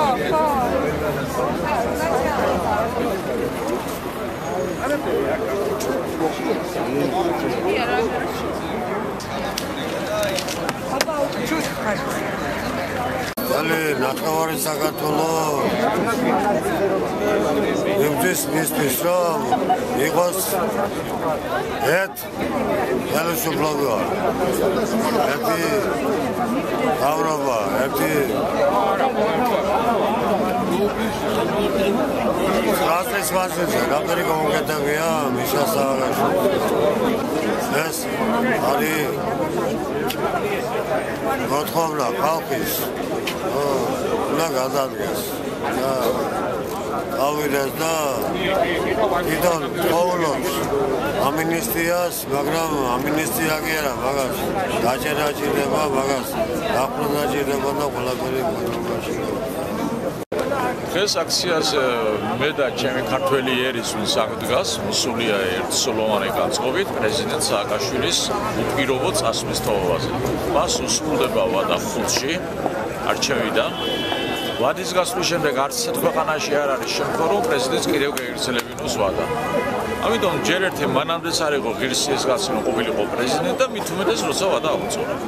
ხო ხო ალე ნახევარი საქართველოს იმის მისთვის რომ იყოს ერთ ხელისუფლება ერთი თავრობა ერთი რასეს ვაზეზე რამდენი კომუნიკაცია მიშა სააგაში ეს არის მოთხოვნა ხალხის. უნდა გადადგეს. და ავიდეს და თვითონ ყოველობს ამინისტიას, მაგრამ ამინისტია კი არა, მაგას დაჭერა ჭირდება, მაგას დაფრნა ჭირდება და ყველაფერი პროგრამაში. დღეს აქციას მე და ჩემი ქართველი ერის ვინც აღდგას, მსულია ერთ სოლომონე განწყობით პრეზიდენტ სააკაშვილის უპირობო წასვლის თაობაზე. მას უსრულდება ვადა ხუთში არჩევიდან. ვადის გასვლის შემდეგ არც ერთ ქვეყანაში არ არის შემთხვევა, რომ პრეზიდენტს კიდევ გაიგრძელებინოს ვადა. ამიტომ ჯერ ერთი მანამდეც არ იყო ღირსი ეს გაცნო ყოფილიყო პრეზიდენტი და მით უმეტეს როცა ვადა აღწონა.